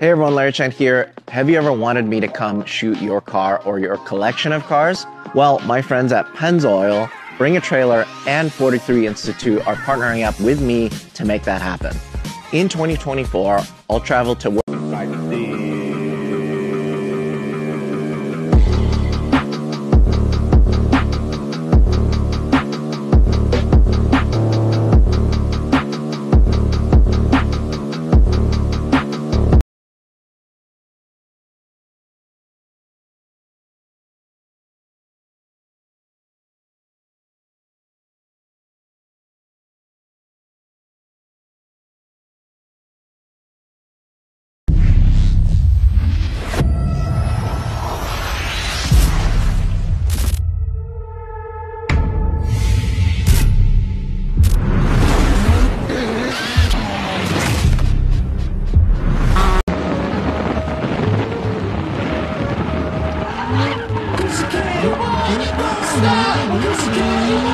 Hey everyone, Larry Chen here. Have you ever wanted me to come shoot your car or your collection of cars? Well, my friends at Pennzoil, Bring a Trailer, and 43 Institute are partnering up with me to make that happen. In 2024, I'll travel to Stop!